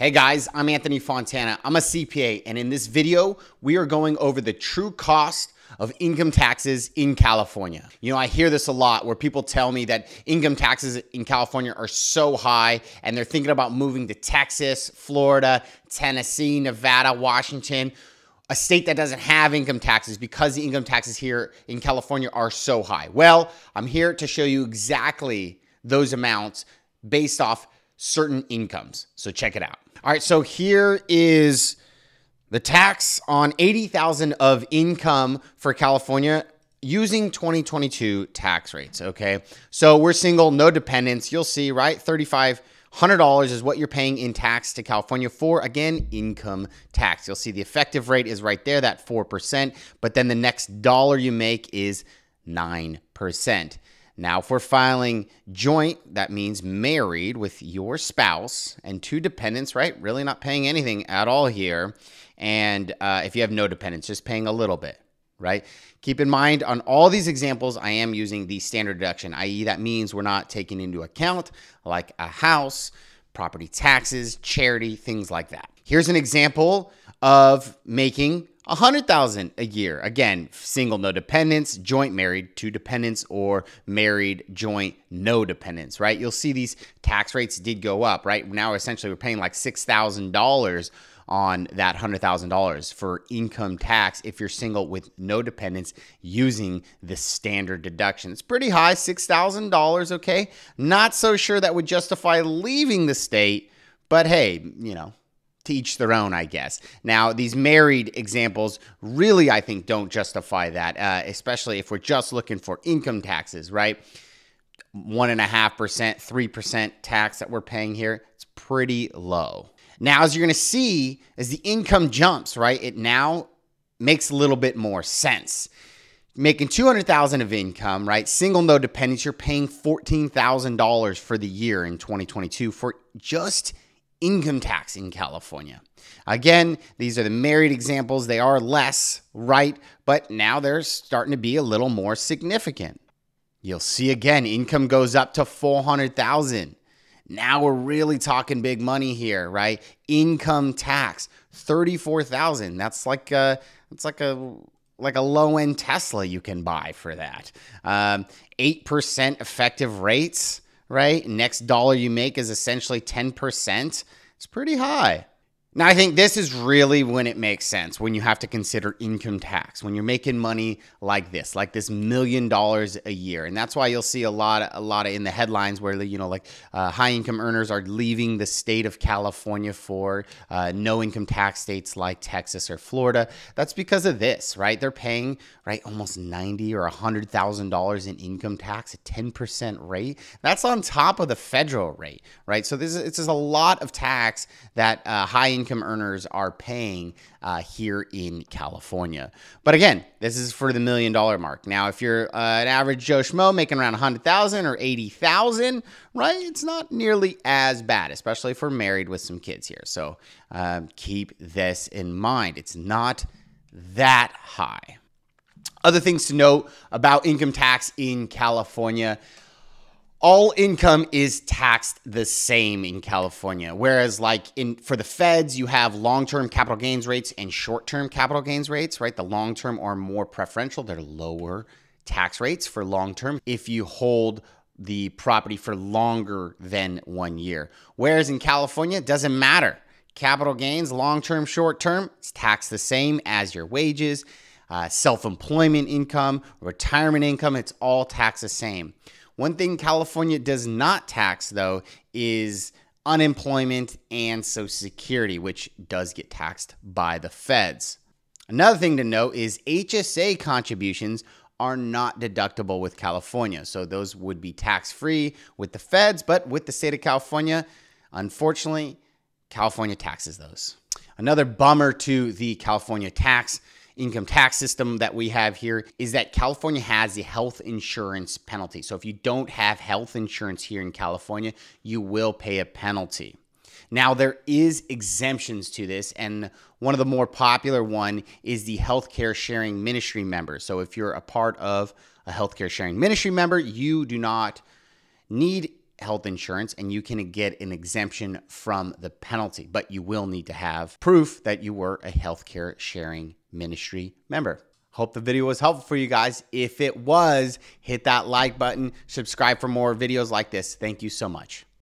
Hey guys, I'm Anthony Fontana. I'm a CPA, and in this video, we are going over the true cost of income taxes in California. You know, I hear this a lot where people tell me that income taxes in California are so high and they're thinking about moving to Texas, Florida, Tennessee, Nevada, Washington, a state that doesn't have income taxes because the income taxes here in California are so high. Well, I'm here to show you exactly those amounts based off certain incomes. So check it out. All right, so here is the tax on 80,000 of income for California using 2022 tax rates, okay? So we're single, no dependents. You'll see, right? $3,500 is what you're paying in tax to California for, again, income tax. You'll see the effective rate is right there, that 4%, but then the next dollar you make is 9%. Now, if we're filing joint, that means married with your spouse and two dependents, right? Really not paying anything at all here. And uh, if you have no dependents, just paying a little bit, right? Keep in mind on all these examples, I am using the standard deduction, i.e., that means we're not taking into account like a house, property taxes, charity, things like that. Here's an example of making a hundred thousand a year. Again, single no dependents, joint married two dependents, or married joint no dependents. Right? You'll see these tax rates did go up. Right now, essentially, we're paying like six thousand dollars on that $100,000 for income tax if you're single with no dependents using the standard deduction. It's pretty high, $6,000, okay? Not so sure that would justify leaving the state, but hey, you know, to each their own, I guess. Now, these married examples really, I think, don't justify that, uh, especially if we're just looking for income taxes, right? One and a half percent, three percent tax that we're paying here, it's pretty low. Now, as you're going to see, as the income jumps, right, it now makes a little bit more sense. Making 200,000 of income, right? Single no dependents, you're paying $14,000 for the year in 2022 for just income tax in California. Again, these are the married examples. They are less, right? But now they're starting to be a little more significant. You'll see again, income goes up to 400,000. Now we're really talking big money here, right? Income tax, 34,000. That's like a it's like a like a low end Tesla you can buy for that. Um, 8% effective rates right? Next dollar you make is essentially 10%. It's pretty high. Now, I think this is really when it makes sense when you have to consider income tax, when you're making money like this, like this million dollars a year. And that's why you'll see a lot, a lot of in the headlines where, you know, like uh, high income earners are leaving the state of California for uh, no income tax states like Texas or Florida. That's because of this, right? They're paying, right, almost 90 or $100,000 in income tax, a 10% rate. That's on top of the federal rate, right? So this is, it's a lot of tax that uh, high income earners are paying uh, here in California. But again, this is for the million dollar mark. Now, if you're uh, an average Joe Schmo making around 100,000 or 80,000, right, it's not nearly as bad, especially if we're married with some kids here. So um, keep this in mind. It's not that high. Other things to note about income tax in California all income is taxed the same in California. Whereas, like in for the feds, you have long-term capital gains rates and short-term capital gains rates, right? The long-term are more preferential; they're lower tax rates for long-term if you hold the property for longer than one year. Whereas in California, it doesn't matter. Capital gains, long-term, short-term, it's taxed the same as your wages, uh, self-employment income, retirement income. It's all taxed the same. One thing California does not tax, though, is unemployment and Social Security, which does get taxed by the feds. Another thing to note is HSA contributions are not deductible with California. So those would be tax free with the feds, but with the state of California, unfortunately, California taxes those. Another bummer to the California tax income tax system that we have here is that California has the health insurance penalty. So if you don't have health insurance here in California, you will pay a penalty. Now there is exemptions to this and one of the more popular one is the healthcare sharing ministry member. So if you're a part of a healthcare sharing ministry member, you do not need health insurance and you can get an exemption from the penalty, but you will need to have proof that you were a healthcare sharing ministry member. Hope the video was helpful for you guys. If it was, hit that like button, subscribe for more videos like this. Thank you so much.